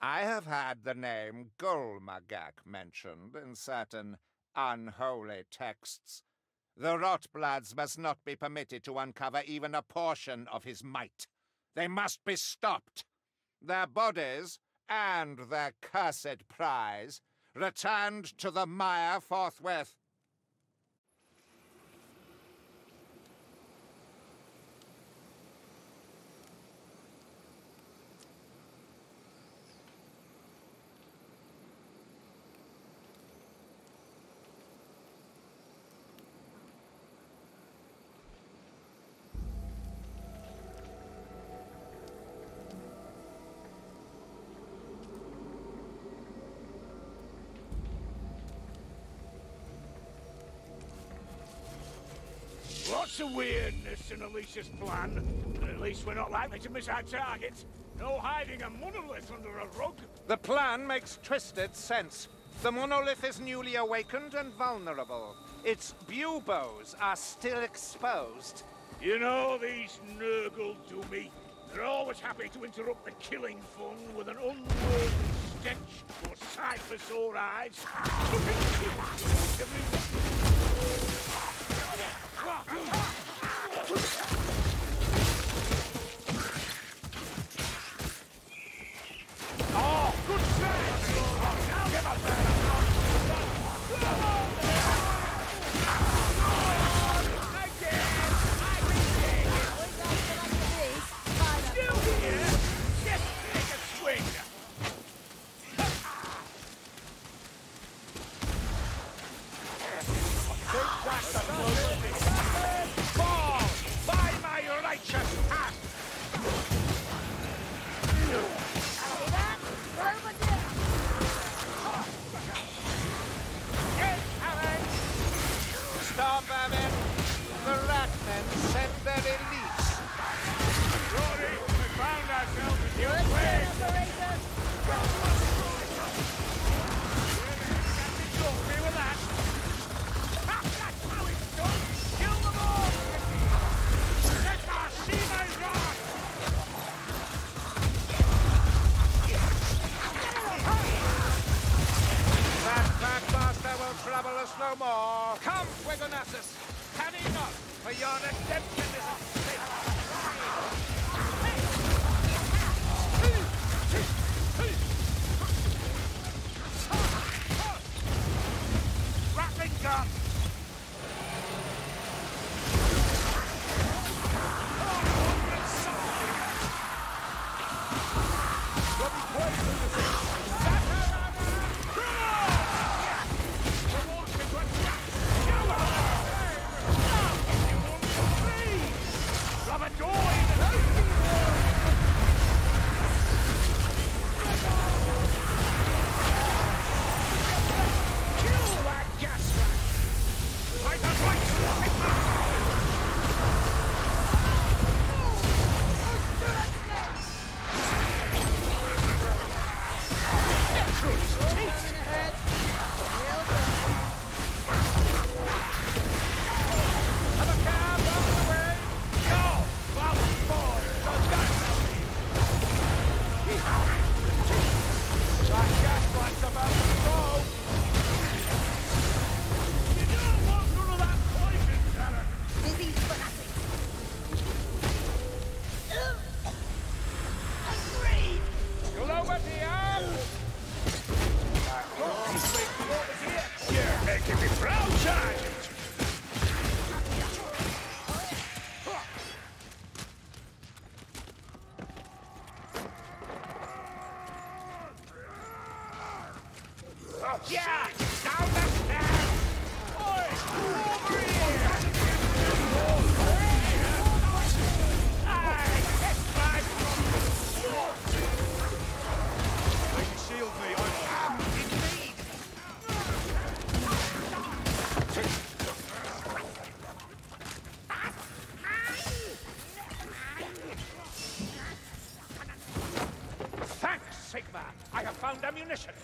I have had the name Gulmagak mentioned in certain unholy texts. The Rotbloods must not be permitted to uncover even a portion of his might. They must be stopped. Their bodies and their cursed prize returned to the mire forthwith. Lots of weirdness in Alicia's plan. but At least we're not likely to miss our target. No hiding a monolith under a rug. The plan makes twisted sense. The monolith is newly awakened and vulnerable. Its buboes are still exposed. You know these Nurgle do me. They're always happy to interrupt the killing fun with an unworthy stench or sight for sore eyes. Oh, I have found ammunition!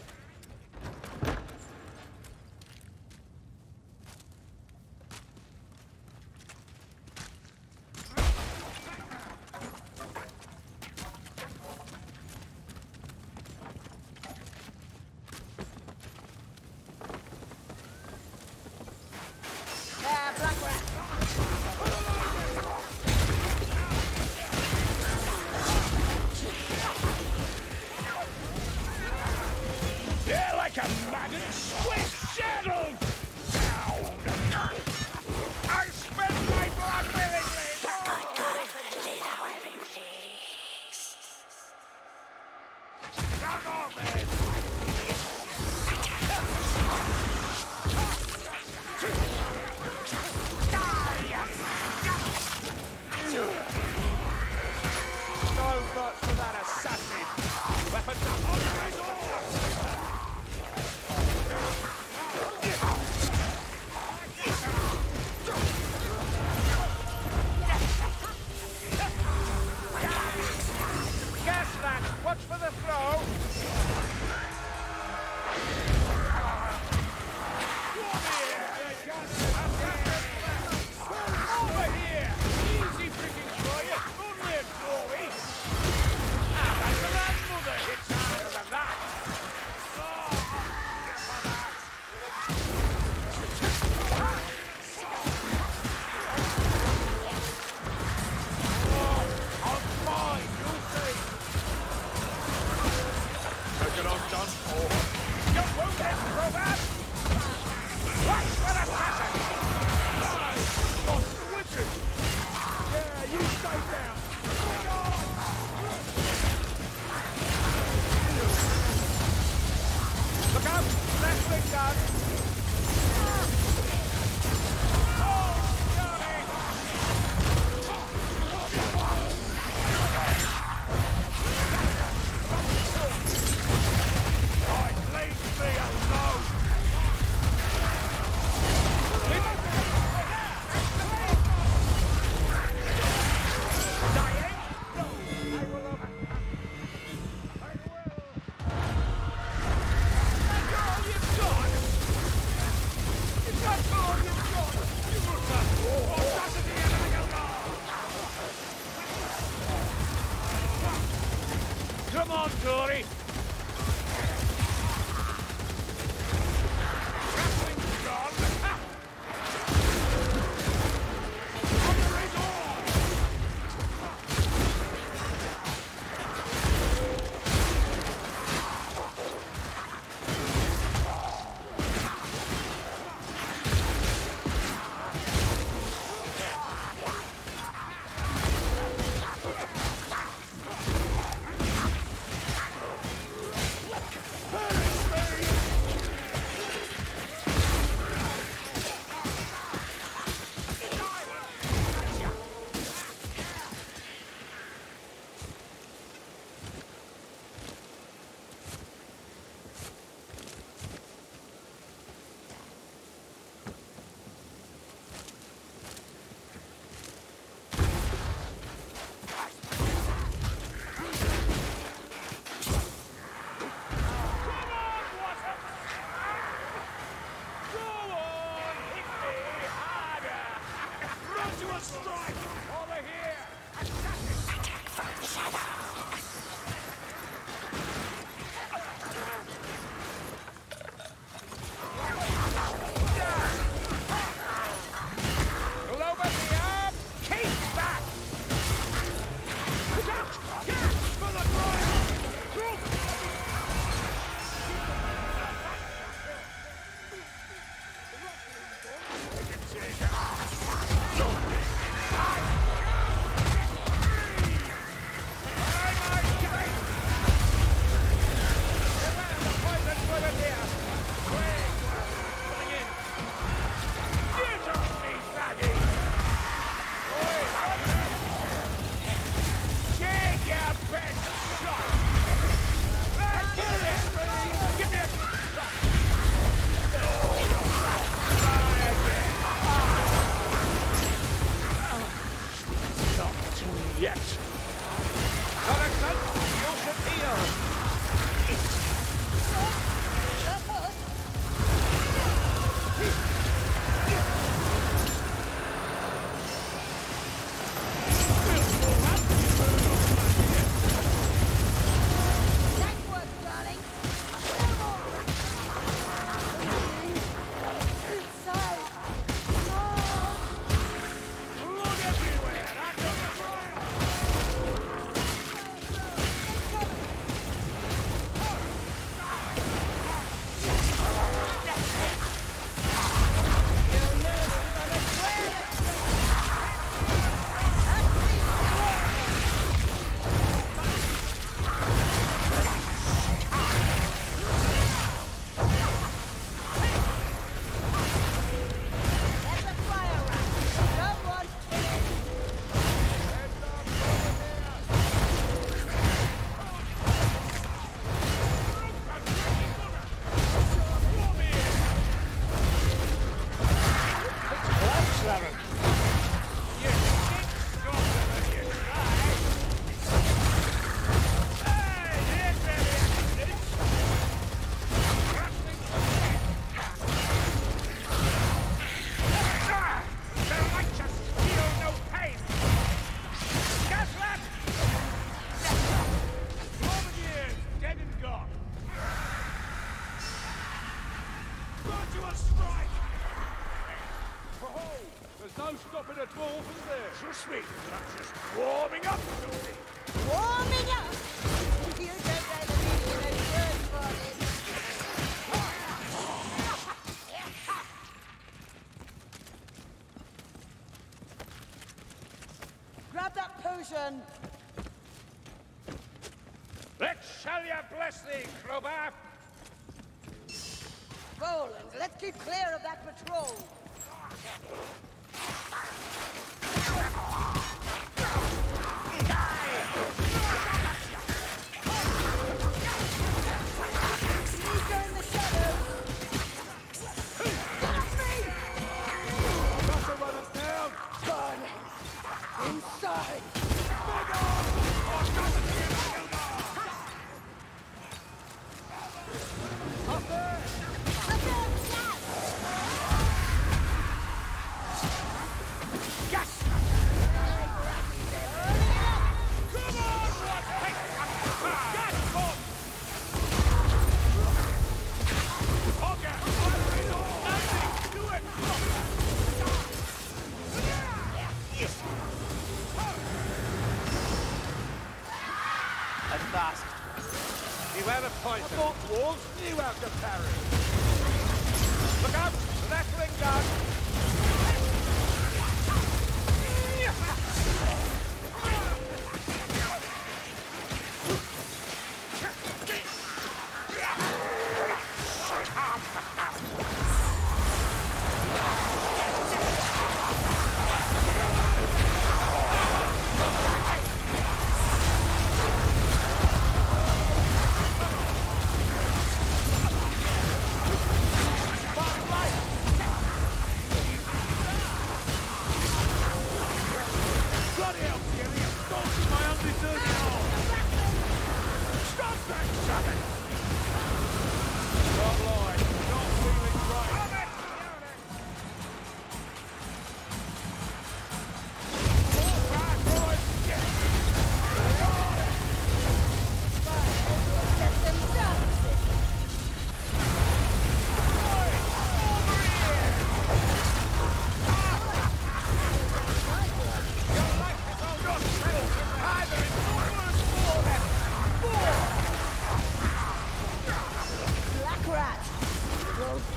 A dwarf, is there? Trust me,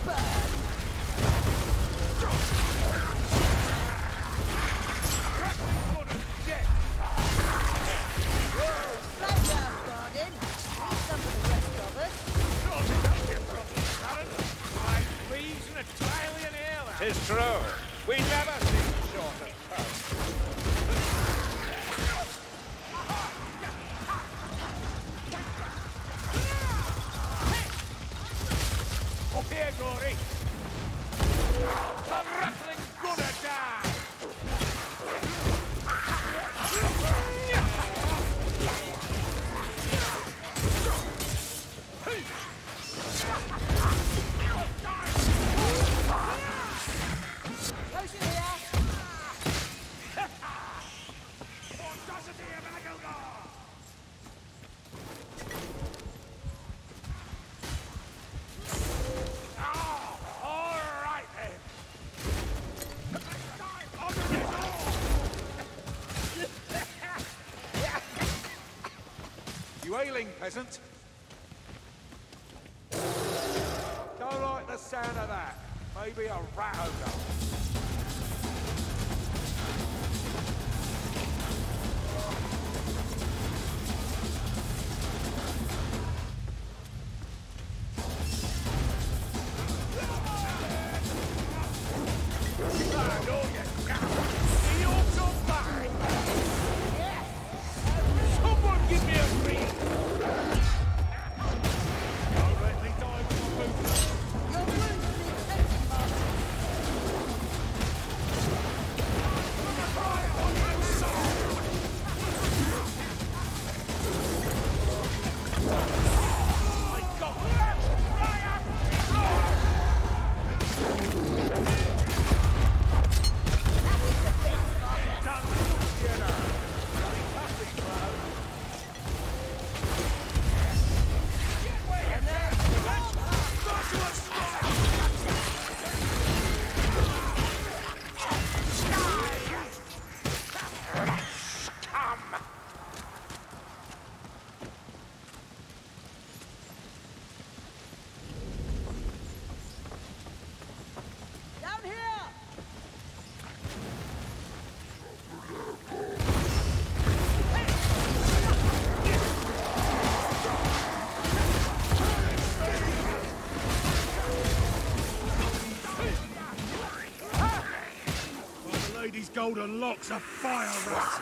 burn! You golden locks of fire rats.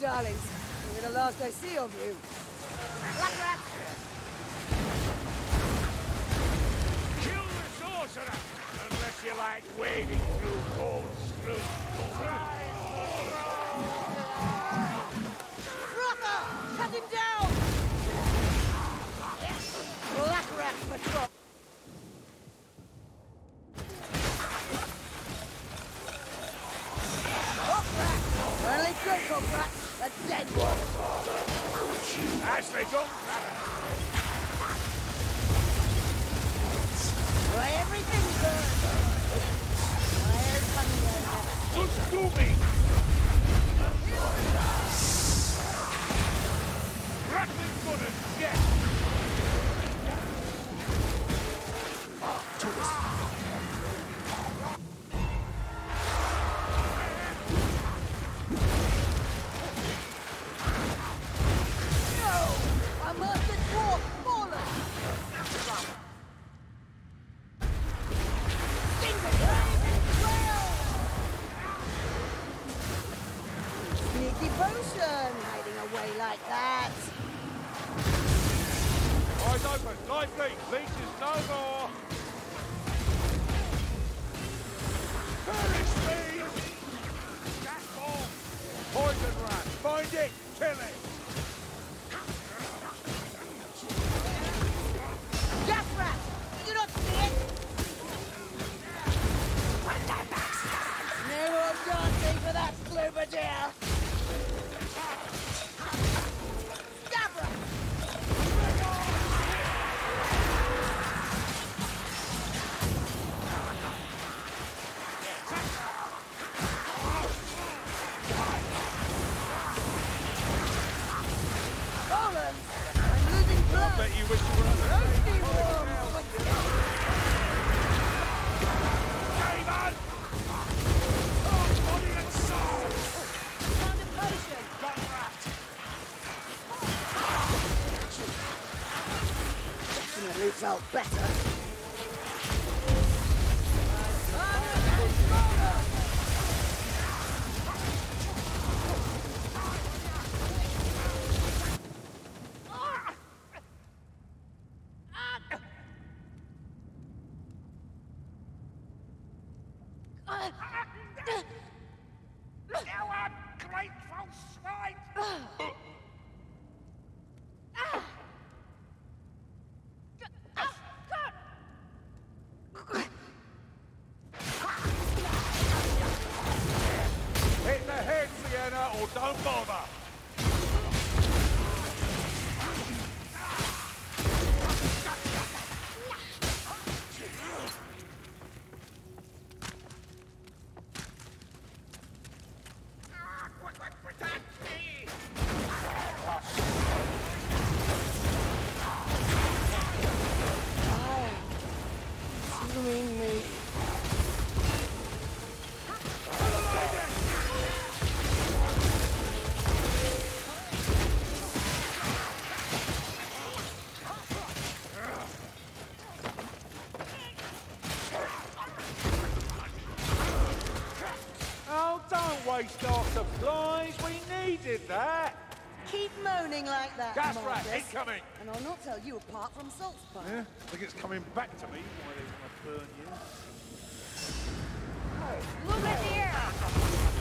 darlings. You're the last I see of you. our supplies. We needed that. Keep moaning like that, Gas rat incoming. And I'll not tell you apart from Salt's. Yeah, I think it's coming back to me why they want to burn you. Oh, look at.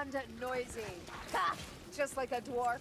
And noisy. Ha! Just like a dwarf.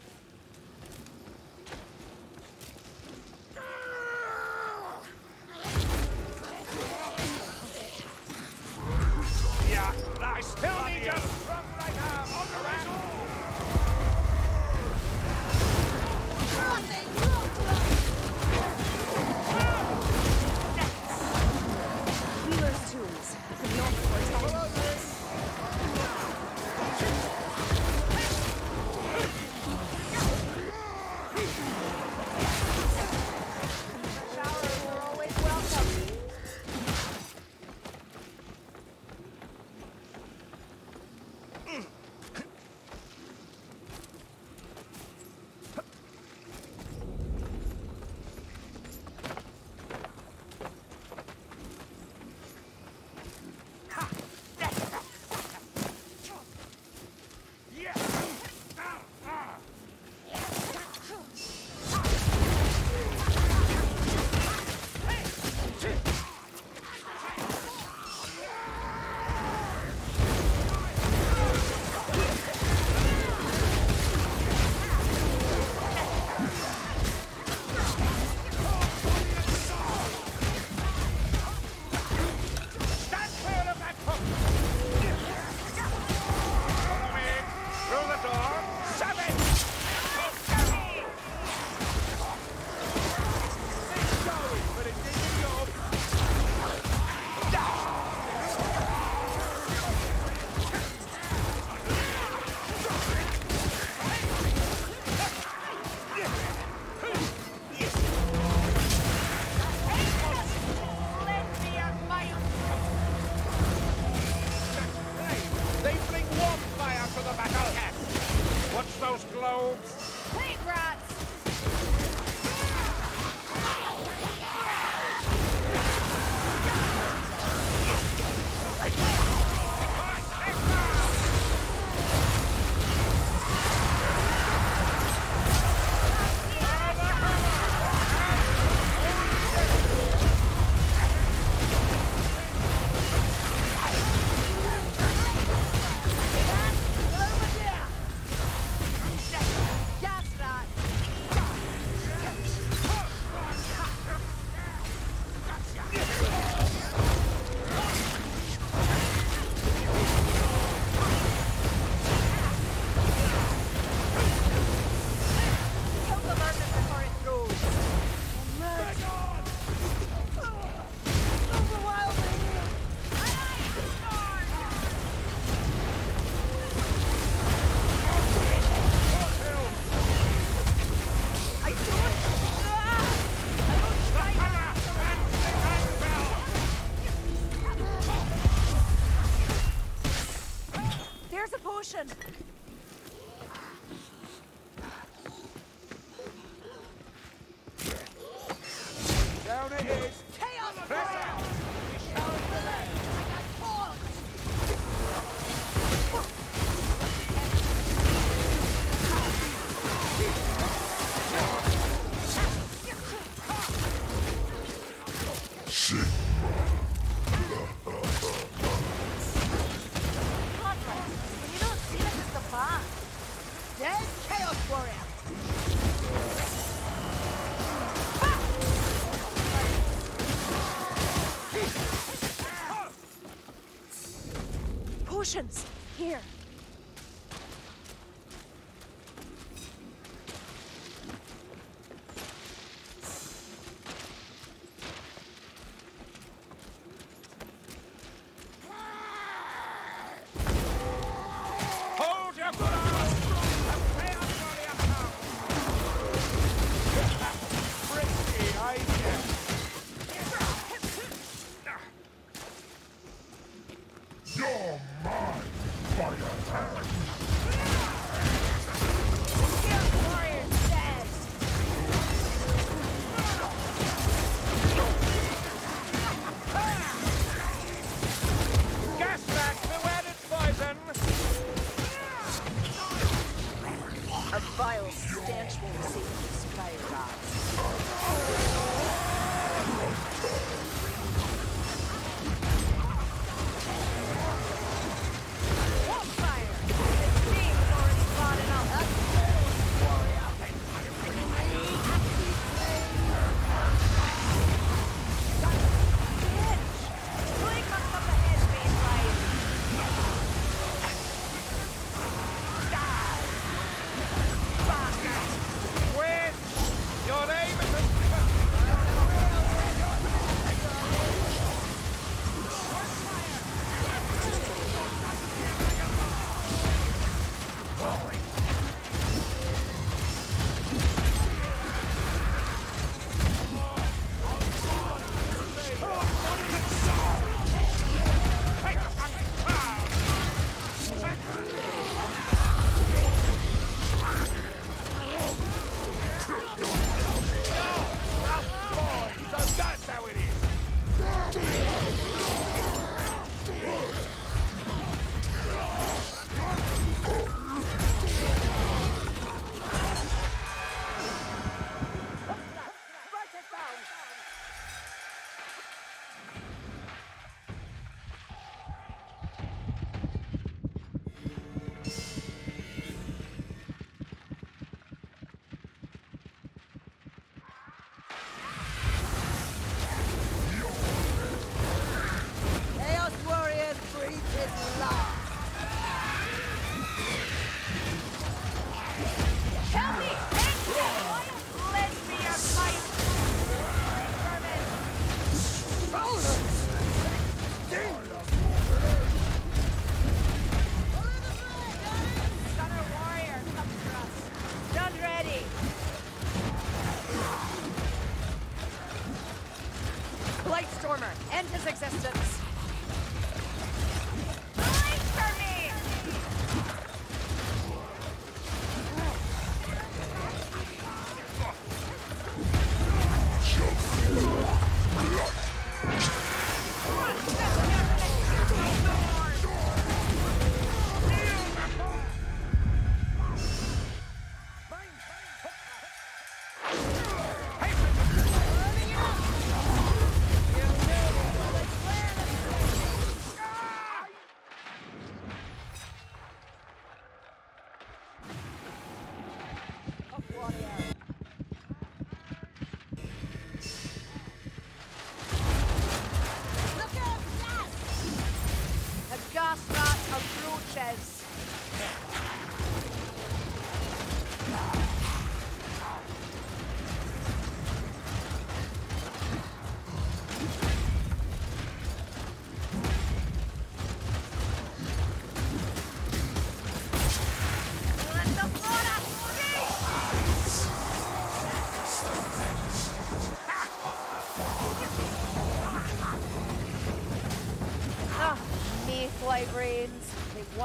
Potions!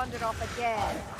Wandered off again.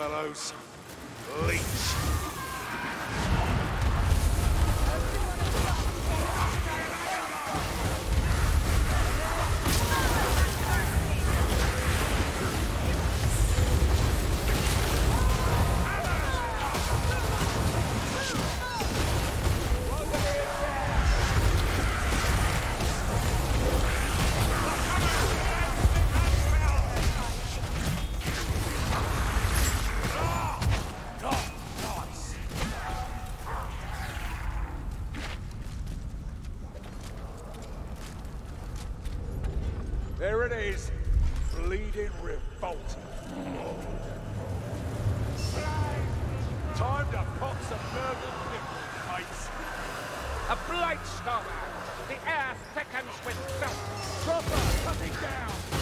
Fellows? With filth! Chopper coming down!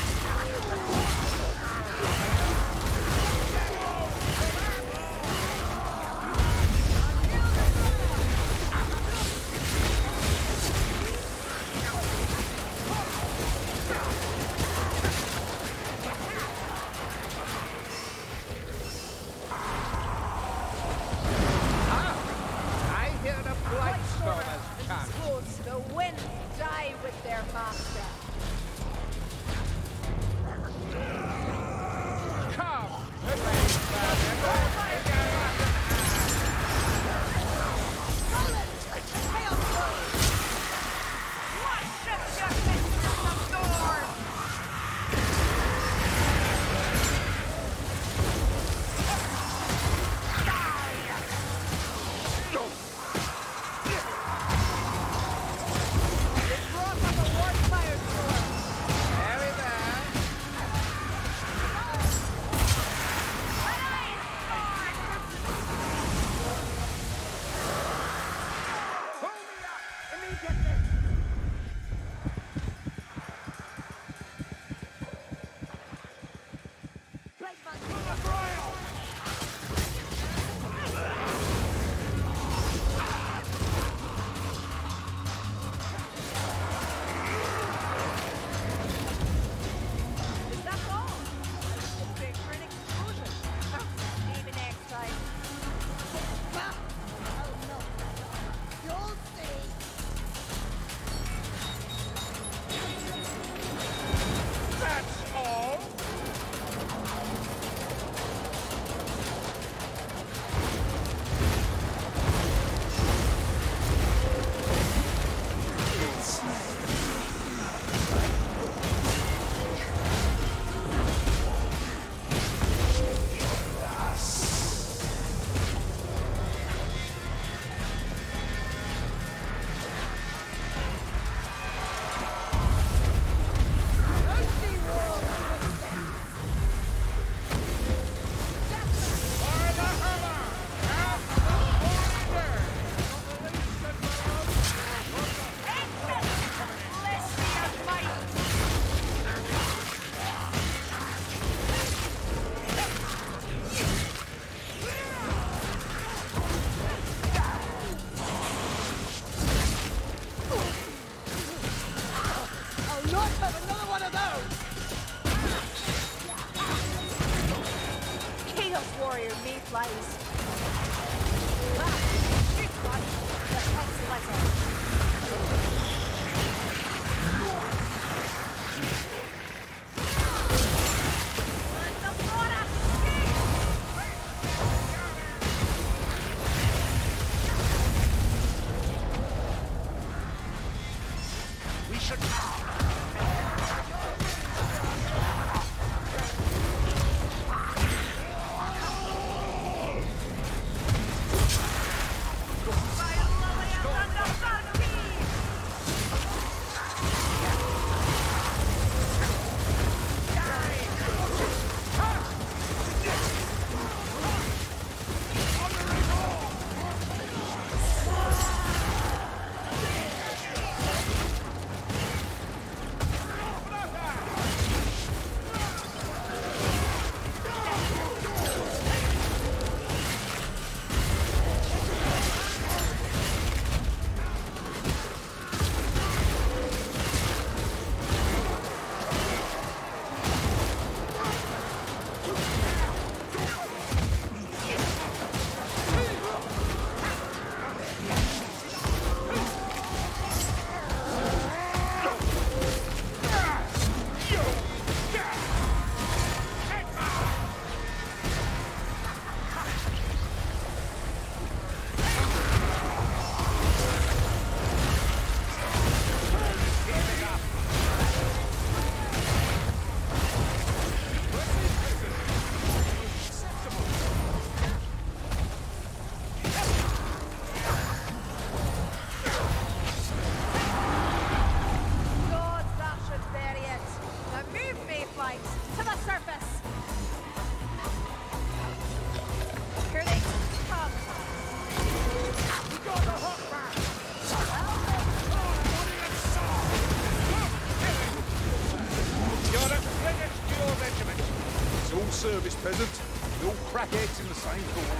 Credit to